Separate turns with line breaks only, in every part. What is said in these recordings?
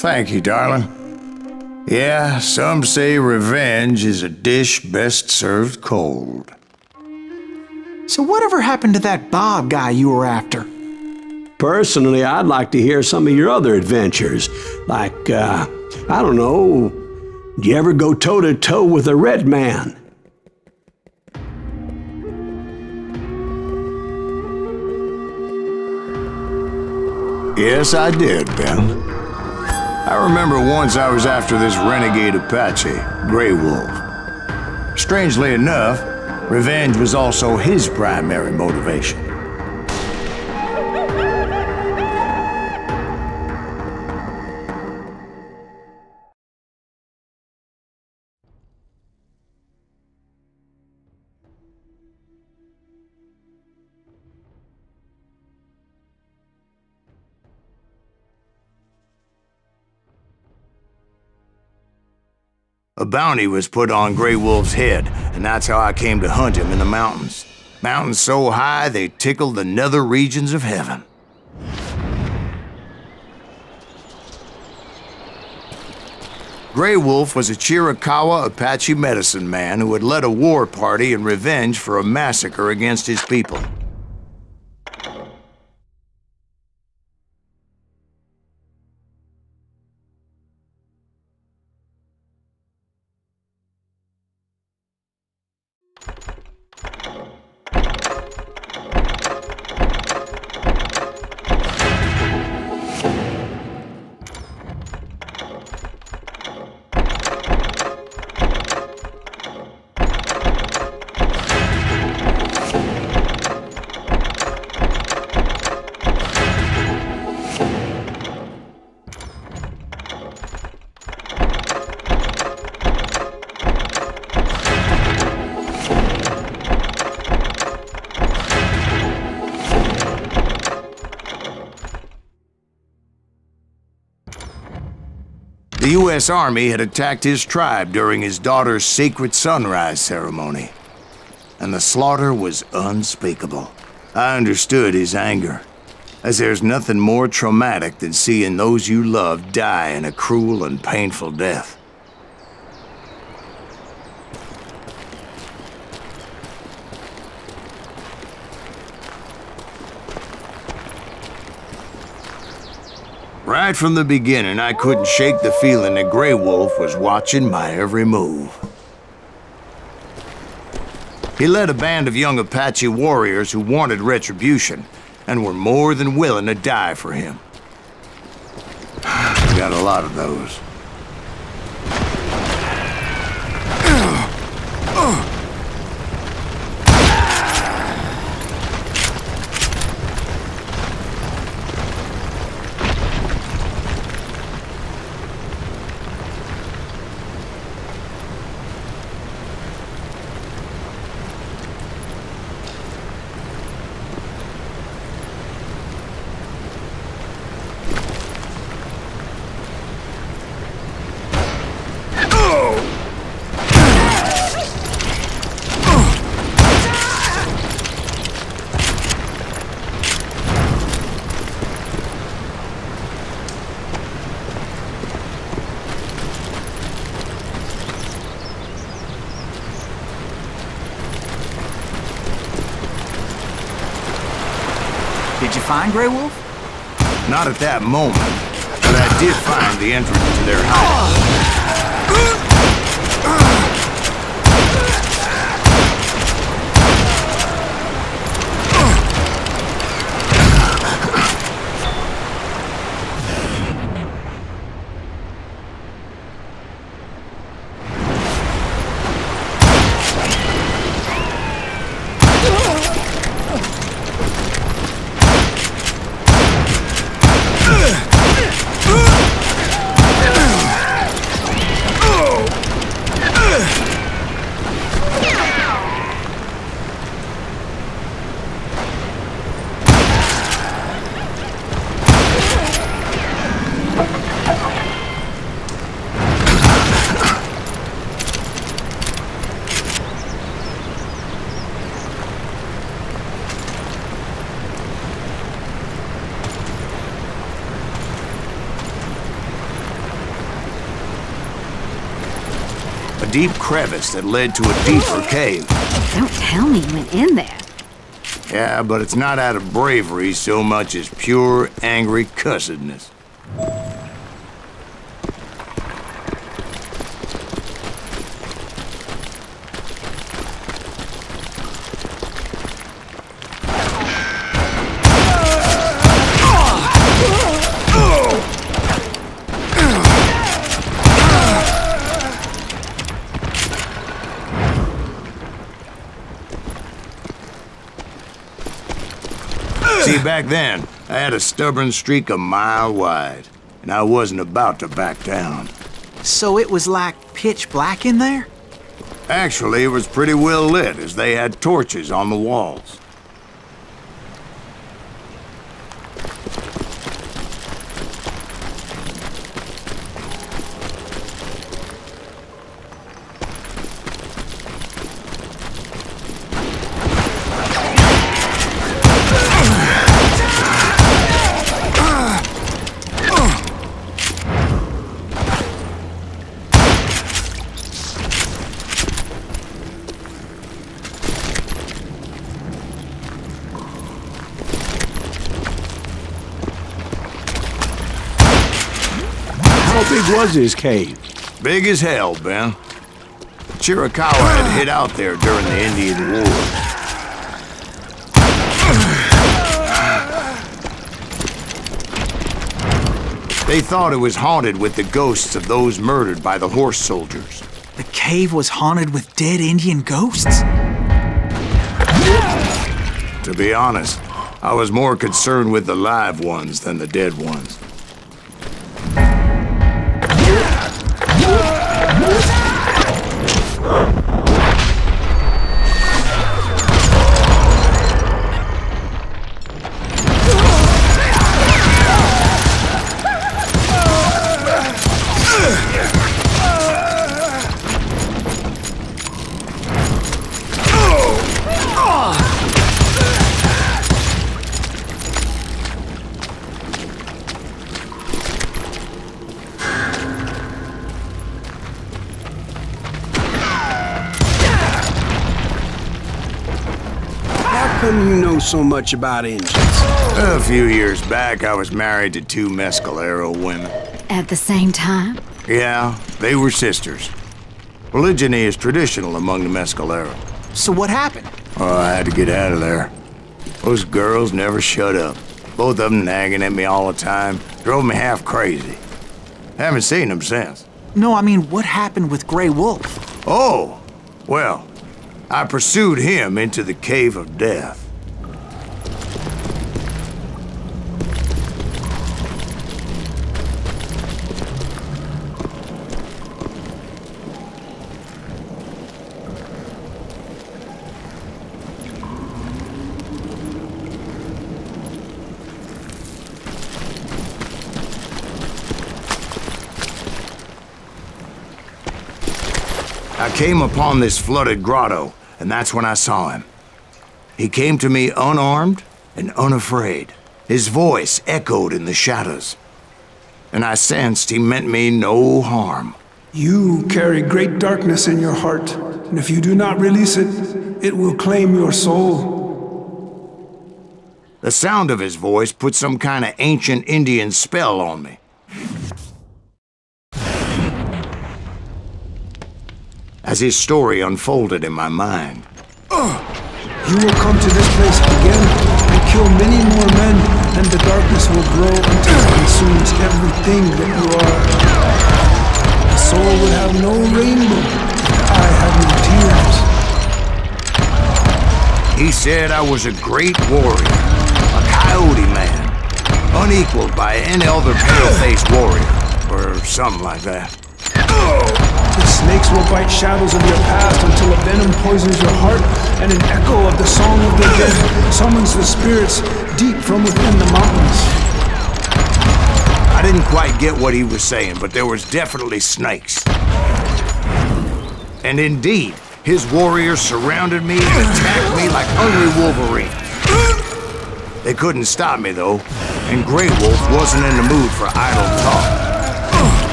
Thank you, darling. Yeah, some say revenge is a dish best served cold.
So whatever happened to that Bob guy you were after?
Personally, I'd like to hear some of your other adventures. Like, uh, I don't know, did you ever go toe to toe with a red man?
Yes, I did, Ben. I remember once I was after this renegade Apache, Grey Wolf. Strangely enough, revenge was also his primary motivation. A bounty was put on Grey Wolf's head, and that's how I came to hunt him in the mountains. Mountains so high they tickled the nether regions of heaven. Grey Wolf was a Chiricahua Apache medicine man who had led a war party in revenge for a massacre against his people. U.S. Army had attacked his tribe during his daughter's sacred sunrise ceremony, and the slaughter was unspeakable. I understood his anger, as there's nothing more traumatic than seeing those you love die in a cruel and painful death. Right from the beginning, I couldn't shake the feeling that Grey Wolf was watching my every move. He led a band of young Apache warriors who wanted retribution and were more than willing to die for him. Got a lot of those.
Did you find Grey Wolf?
Not at that moment, but I did find the entrance to their hideout. Deep crevice that led to a deeper cave.
Don't tell me you went in there.
Yeah, but it's not out of bravery so much as pure, angry cussedness. See, back then, I had a stubborn streak a mile wide, and I wasn't about to back down.
So it was like pitch black in there?
Actually, it was pretty well lit, as they had torches on the walls.
Was his cave?
Big as hell, Ben. Chiricahua had hid out there during the Indian War. They thought it was haunted with the ghosts of those murdered by the horse soldiers.
The cave was haunted with dead Indian ghosts?
To be honest, I was more concerned with the live ones than the dead ones.
Come you know so much about engines?
A few years back, I was married to two Mescalero women.
At the same time?
Yeah, they were sisters. Polygyny is traditional among the Mescalero.
So what happened?
Oh, I had to get out of there. Those girls never shut up. Both of them nagging at me all the time. Drove me half crazy. Haven't seen them since.
No, I mean, what happened with Grey Wolf?
Oh, well, I pursued him into the Cave of Death. I came upon this flooded grotto, and that's when I saw him. He came to me unarmed and unafraid. His voice echoed in the shadows, and I sensed he meant me no harm.
You carry great darkness in your heart, and if you do not release it, it will claim your soul.
The sound of his voice put some kind of ancient Indian spell on me. As his story unfolded in my mind,
You will come to this place again and kill many more men, and the darkness will grow until it consumes everything that you are. The soul would have no rainbow eye had no tears.
he said I was a great warrior, a coyote man, unequaled by any other pale-faced warrior, or something like that.
The snakes will bite shadows of your past until a venom poisons your heart, and an echo of the song of the dead summons the spirits deep from within the mountains.
I didn't quite get what he was saying, but there was definitely snakes. And indeed, his warriors surrounded me and attacked me like hungry wolverines. They couldn't stop me, though, and Grey Wolf wasn't in the mood for idle talk.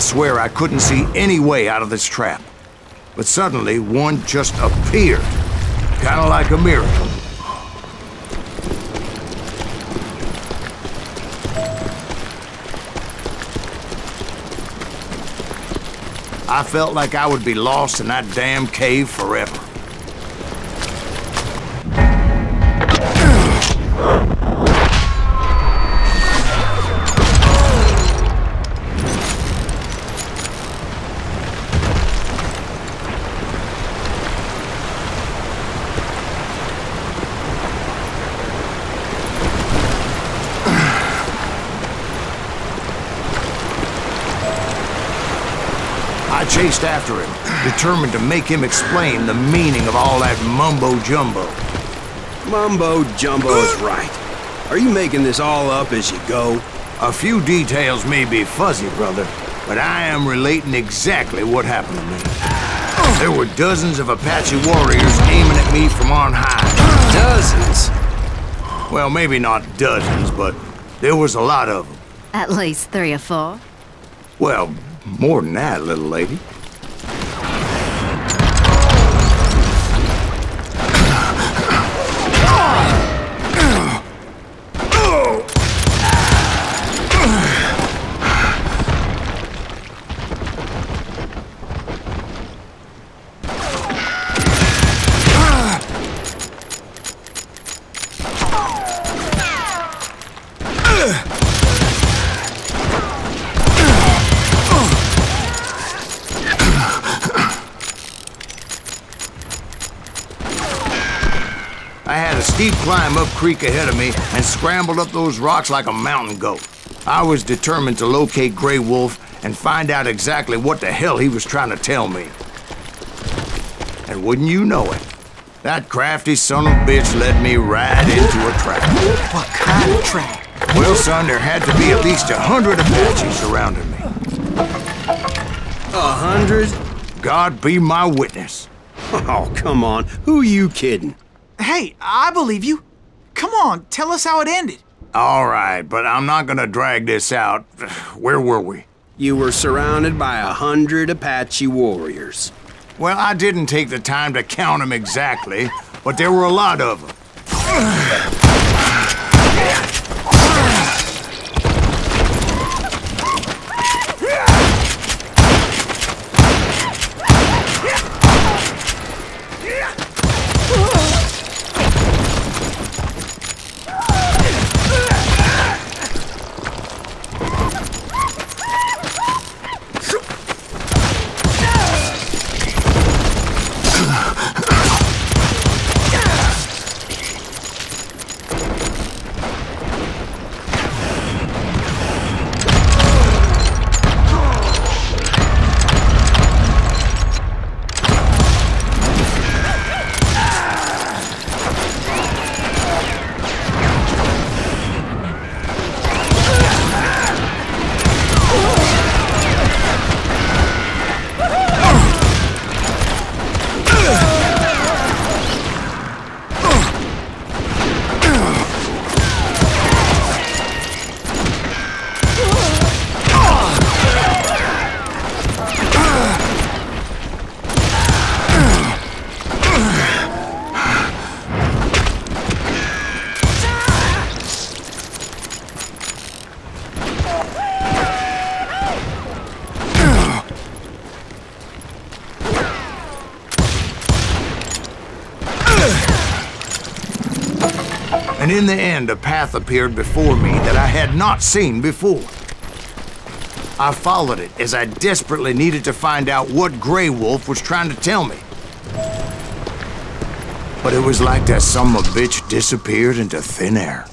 I swear I couldn't see any way out of this trap. But suddenly, one just appeared. Kinda like a miracle. I felt like I would be lost in that damn cave forever. Chased after him, determined to make him explain the meaning of all that mumbo-jumbo.
Mumbo jumbo is right. Are you making this all up as you go?
A few details may be fuzzy, brother, but I am relating exactly what happened to me. There were dozens of Apache warriors aiming at me from on high.
Dozens.
Well, maybe not dozens, but there was a lot of them.
At least three or four.
Well, more than that, little lady. I had a steep climb up creek ahead of me and scrambled up those rocks like a mountain goat. I was determined to locate Grey Wolf and find out exactly what the hell he was trying to tell me. And wouldn't you know it, that crafty son of a bitch led me right into a trap.
What kind of trap?
Well, son, there had to be at least a hundred Apaches surrounding me.
A hundred?
God be my witness.
Oh, come on. Who you kidding?
Hey, I believe you. Come on, tell us how it ended.
All right, but I'm not gonna drag this out. Where were we?
You were surrounded by a hundred Apache warriors.
Well, I didn't take the time to count them exactly, but there were a lot of them. And in the end, a path appeared before me that I had not seen before. I followed it as I desperately needed to find out what Grey Wolf was trying to tell me. But it was like that a bitch disappeared into thin air.